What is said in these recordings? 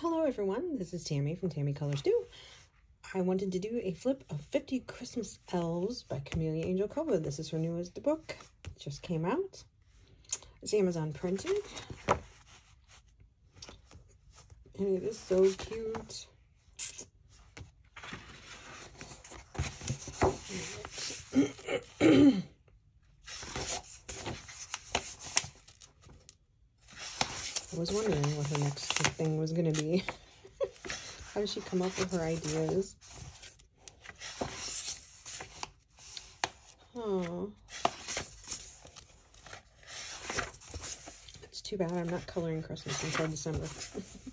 Hello everyone, this is Tammy from Tammy Colors Too. I wanted to do a flip of 50 Christmas Elves by Kameliya Angel. This is her newest book. It just came out. It's Amazon printed. And it is so cute. was wondering what her next thing was going to be. How does she come up with her ideas? Oh. It's too bad I'm not coloring Christmas until December.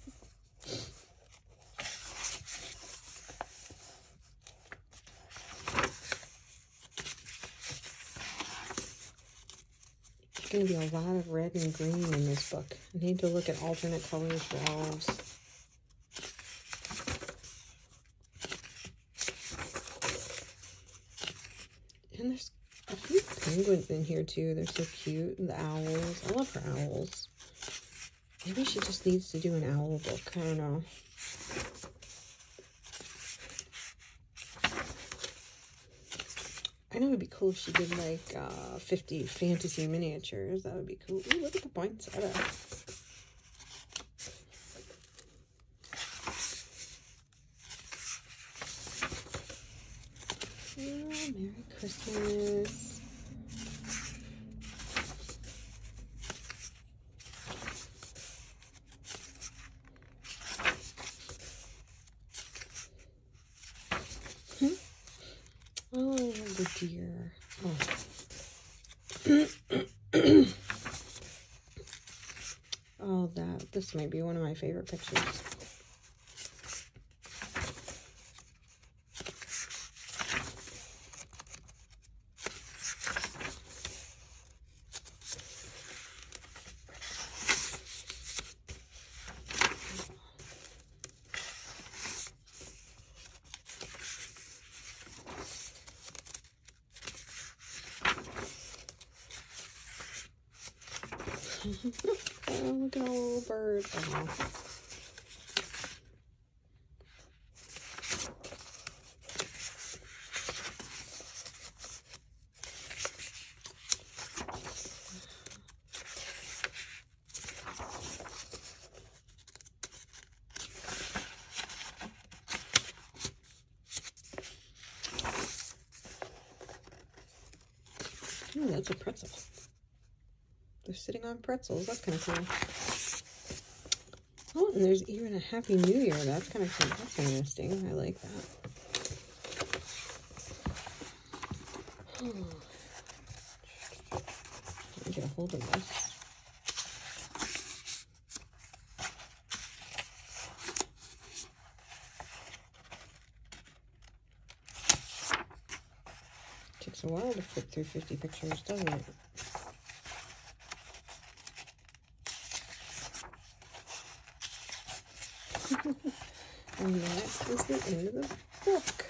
going to be a lot of red and green in this book. I need to look at alternate colors for elves. And there's a few penguins in here too. They're so cute. And the owls. I love her owls. Maybe she just needs to do an owl book. I don't know. I know it'd cool if she did like uh, 50 fantasy miniatures. That would be cool. Ooh, look at the poinsettia. Oh, Merry Christmas. Oh, the deer. Oh. oh, that. This might be one of my favorite pictures. Oh, look at the little birds. Oh. That's a pretzel. They're sitting on pretzels. That's kind of cool. Oh, and there's even a Happy New Year. That's kind of cool. That's interesting. I like that. Oh. Get a hold of this. Takes a while to flip through 50 pictures, doesn't it? And that is the end of the book.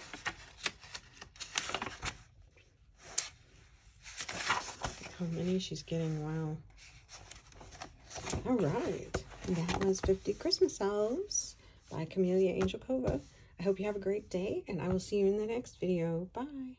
How many she's getting, wow. All right, that was 50 Christmas Elves by Kameliya Angelkova. I hope you have a great day, and I will see you in the next video. Bye.